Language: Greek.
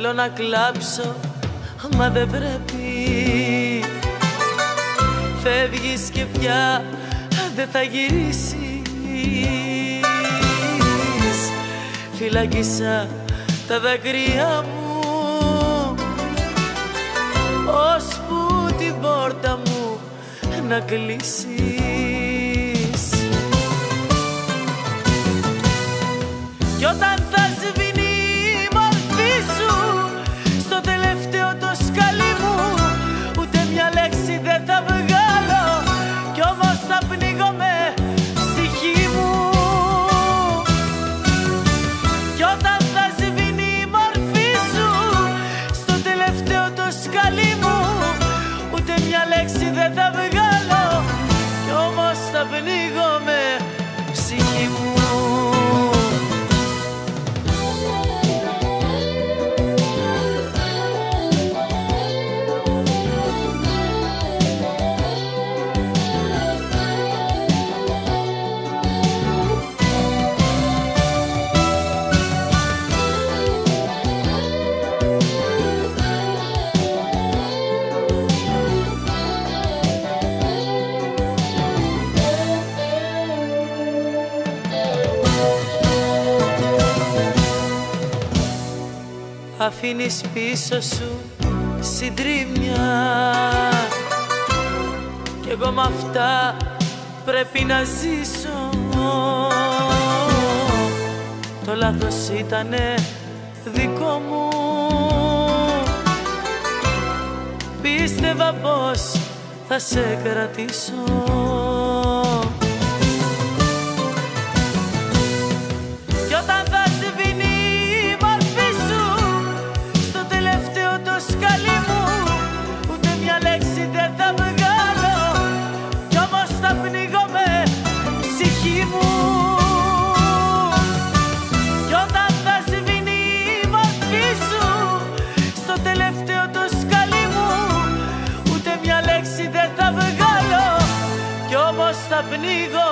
Θέλω να κλάψω Μα δεν πρέπει. Φεύγεις και πια Δεν θα γυρίσεις. Φυλάκισα τα δάκρυά μου Ώσπου την πόρτα μου να κλείσεις. Κι όταν Ούτε μια λέξη δεν θα Αφήνεις πίσω σου συντρίμια. Κι εγώ με αυτά πρέπει να ζήσω. Το λάθος ήτανε δικό μου. Πίστευα πως θα σε κρατήσω venido